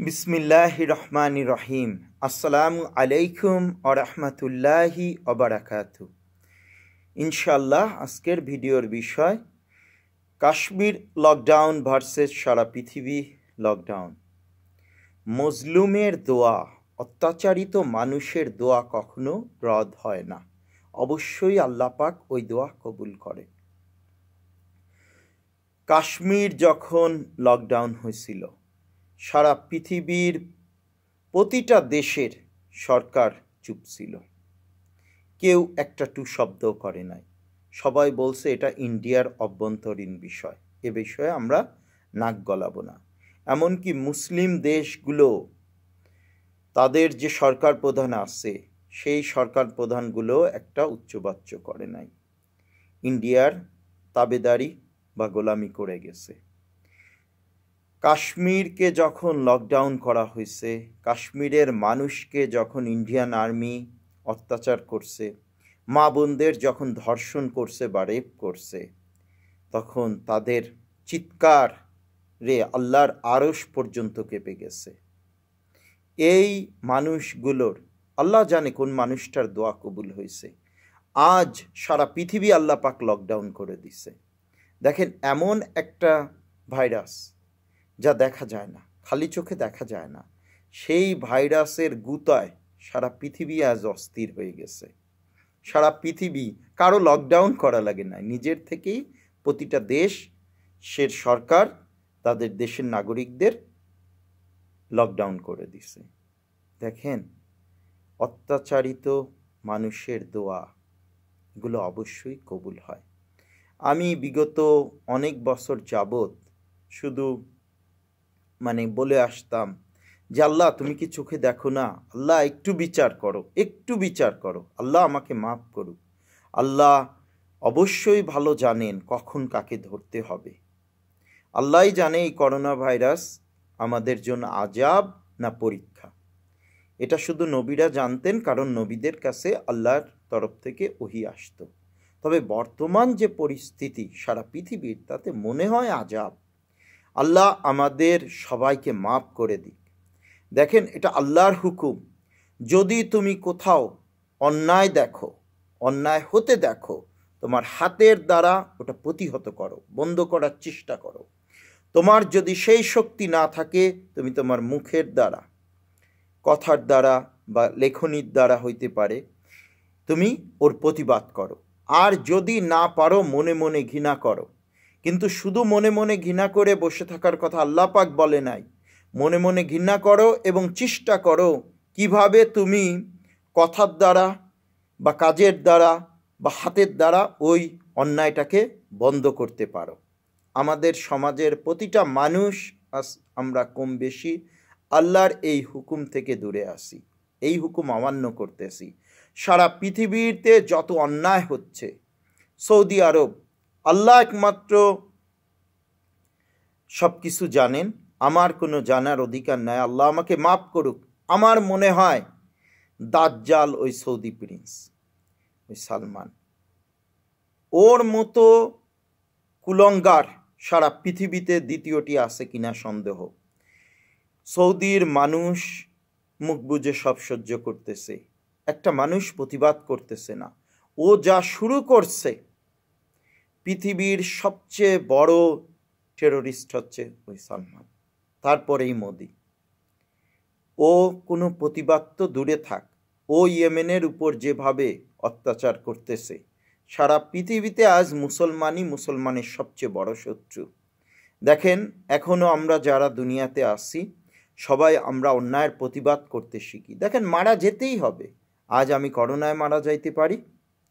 বিসমিল্লাহ রহমান রহিম। আসসালামু আলাইকুম আরহামতুল্লাহি অবরাকাতু ইনশাল্লাহ আজকের ভিডিওর বিষয়, কাশ্মীর লকডাউন ভার্সেস সারা পৃথিবী লকডাউন মজলুমের দোয়া, অত্যাচারিত মানুষের দোয়া কখনো রদ হয় না। অবশ্যই আল্লাপাক ওই দোয়া কবুল করে কাশ্মীর যখন লকডাউন হয়েছিল সারা পৃথিবীর প্রতিটা দেশের সরকার চুপ ছিল। কেউ একটা টু শব্দ করে নাই। সবাই বলছে এটা ইন্ডিয়ার অভ্যন্তরীণ বিষয়। এ বিষয়ে আমরা নাক গলাবো না। এমনকি মুসলিম দেশগুলো, তাদের যে সরকার প্রধান আছে, সেই সরকার প্রধানগুলো একটা উচ্চবাচ্য করে নাই। ইন্ডিয়ার তাবেদারি বা গোলামি করে গেছে। কাশ্মীরকে যখন লকডাউন করা হয়েছে, কাশ্মীরের মানুষকে যখন ইন্ডিয়ান আর্মি অত্যাচার করছে, মা বোনদের যখন ধর্ষণ করছে বা রেপ করছে, তখন তাদের চিৎকার রে আল্লাহর আরস পর্যন্ত কেঁপে গেছে। এই মানুষগুলোর, আল্লাহ জানে কোন মানুষটার দোয়া কবুল হয়েছে। আজ সারা পৃথিবী আল্লাহ পাক লকডাউন করে দিছে। দেখেন এমন একটা ভাইরাস যা দেখা যায় না, খালি চোখে দেখা যায় না, সেই ভাইরাসের গুতায় সারা পৃথিবী আজ অস্থির হয়ে গেছে। সারা পৃথিবী কারও লকডাউন করা লাগে না নিজের থেকেই প্রতিটা দেশ সে সরকার, তাদের দেশের নাগরিকদের লকডাউন করে দিছে। দেখেন, অত্যাচারিত মানুষের দোয়া, এগুলো অবশ্যই কবুল হয়। আমি বিগত অনেক বছর যাবত শুধু মানে বলে আসতাম যে, আল্লাহ, তুমি কি চোখে দেখো না? আল্লাহ, একটু বিচার করো, একটু বিচার করো। আল্লাহ আমাকে মাফ করুক। আল্লাহ অবশ্যই ভালো জানেন কখন কাকে ধরতে হবে। আল্লাহই জানে এই করোনা ভাইরাস আমাদের জন্য আজাব না পরীক্ষা। এটা শুধু নবীরা জানতেন, কারণ নবীদের কাছে আল্লাহর তরফ থেকে ওহি আসতো। তবে বর্তমান যে পরিস্থিতি, সারা পৃথিবীর তাতে মনে হয় আজাব। আল্লাহ আমাদের সবাইকে মাফ করে দিক। দেখেন, এটা আল্লাহর হুকুম। যদি তুমি কোথাও অন্যায় দেখো, অন্যায় হতে দেখো, তোমার হাতের দ্বারা ওটা প্রতিহত করো, বন্ধ করার চেষ্টা করো। তোমার যদি সেই শক্তি না থাকে, তুমি তোমার মুখের দ্বারা, কথার দ্বারা বা লেখনির দ্বারা হইতে পারে, তুমি ওর প্রতিবাদ করো। আর যদি না পারো, মনে মনে ঘৃণা করো। কিন্তু শুধু মনে মনে ঘৃণা করে বসে থাকার কথা আল্লাহ পাক বলে নাই। মনে মনে ঘৃণা করো এবং চেষ্টা করো কীভাবে তুমি কথার দ্বারা বা কাজের দ্বারা বা হাতের দ্বারা ওই অন্যায়টাকে বন্ধ করতে পারো। আমাদের সমাজের প্রতিটা মানুষ আমরা কম বেশি আল্লাহর এই হুকুম থেকে দূরে আসি এই হুকুম অমান্য করতেছি। সারা পৃথিবীতে যত অন্যায় হচ্ছে, সৌদি আরব আল্লাহ একমাত্র সব কিছু জানেন, আমার কোনো জানার অধিকার নাই। আল্লাহ আমাকে মাফ করুক। আমার মনে হয় দাজ্জাল ওই সৌদি প্রিন্স, ওই সালমান। ওর মতো কুলঙ্গার সারা পৃথিবীতে দ্বিতীয়টি আছে কিনা সন্দেহ। সৌদির মানুষ মুখ বুঝে সব সহ্য করতেছে। একটা মানুষ প্রতিবাদ করতেছে না। ও যা শুরু করছে পৃথিবীর সবচেয়ে বড় টেরোরিস্ট হচ্ছে ওই সালমান, তারপরেই মোদি। ও কোনো প্রতিবাদ তো দূরে থাক, ও ইয়েমেনের উপর যেভাবে অত্যাচার করতেছে, সারা পৃথিবীতে আজ মুসলমানই মুসলমানের সবচেয়ে বড় শত্রু। দেখেন এখনও আমরা যারা দুনিয়াতে আসি সবাই আমরা অন্যায়ের প্রতিবাদ করতে শিখি। দেখেন, মারা যেতেই হবে। আজ আমি করোনায় মারা যাইতে পারি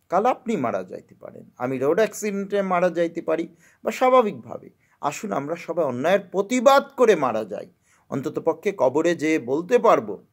কাল আপনি মারা যাইতে পারেন। আমি রোড অ্যাক্সিডেন্টে মারা যাইতে পারি বা স্বাভাবিকভাবে। আসুন আমরা সবাই অন্যায়ের প্রতিবাদ করে মারা যাই। অন্তত পক্ষে কবরে যে বলতে পারব,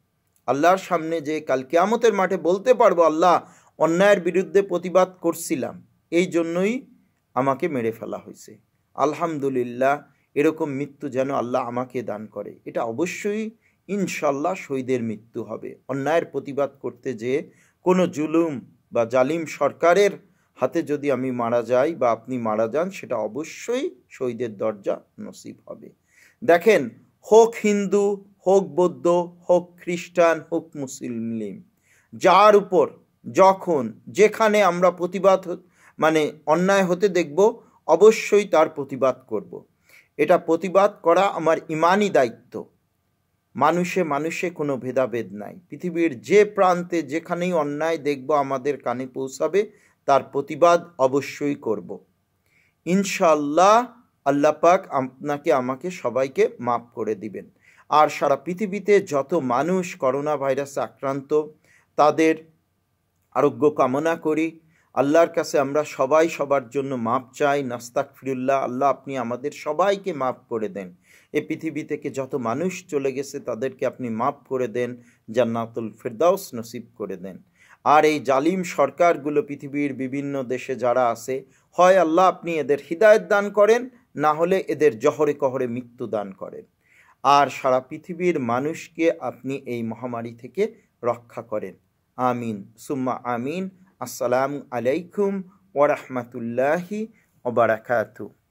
আল্লাহর সামনে যে কাল কেয়ামতের মাঠে বলতে পারব, আল্লাহ অন্যায়ের বিরুদ্ধে প্রতিবাদ করছিলাম। এই জন্যই আমাকে মেরে ফেলা হয়েছে। আলহামদুলিল্লাহ, এরকম মৃত্যু যেন আল্লাহ আমাকে দান করে। এটা অবশ্যই ইনশাল্লাহ শহীদের মৃত্যু হবে। অন্যায়ের প্রতিবাদ করতে যে কোনো জুলুম বা জালিম সরকারের হাতে যদি আমি মারা যাই বা আপনি মারা যান, সেটা অবশ্যই শহীদের দরজা নসিব হবে দেখেন, হোক হিন্দু, হোক বৌদ্ধ, হোক খ্রিস্টান, হোক মুসলিম, যার উপর যখন, যেখানে আমরা প্রতিবাদ মানে অন্যায় হতে দেখব, অবশ্যই তার প্রতিবাদ করব। এটা প্রতিবাদ করা আমার ইমানই দায়িত্ব মানুষে মানুষে কোনো ভেদাভেদ নাই। পৃথিবীর যে প্রান্তে যেখানেই অন্যায় দেখব, আমাদের কানে পৌঁছাবে, তার প্রতিবাদ অবশ্যই করব। ইনশাল্লাহ আল্লাহ পাক আপনাকে, আমাকে সবাইকে মাফ করে দিবেন। আর সারা পৃথিবীতে যত মানুষ করোনা ভাইরাসে আক্রান্ত, তাদের আরোগ্য কামনা করি। আল্লাহর কাছে আমরা সবাই সবার জন্য মাপ চাই। নাস্তাক ফিরুল্লাহ আল্লাহ আপনি আমাদের সবাইকে মাফ করে দেন। এ পৃথিবী থেকে যত মানুষ চলে গেছে, তাদেরকে আপনি মাফ করে দেন, জান্নাতুল ফেরদাউস নসিব করে দেন। আর এই জালিম সরকারগুলো পৃথিবীর বিভিন্ন দেশে যারা আছে, হয় আল্লাহ আপনি এদের হৃদায়ত দান করেন, না হলে এদের জহরে কহরে মৃত্যু দান করেন। আর সারা পৃথিবীর মানুষকে আপনি এই মহামারী থেকে রক্ষা করেন। আমিন। সুম্মা আমিন। আসসালামু আলাইকুম ওরহমতুল্লাহি ওবরাকাতু